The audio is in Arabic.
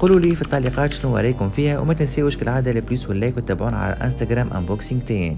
قولوا لي في التعليقات شنو رأيكم فيها وما تنسيوش كالعادة البليس وال like وتابعونا على انستغرام Unboxing TN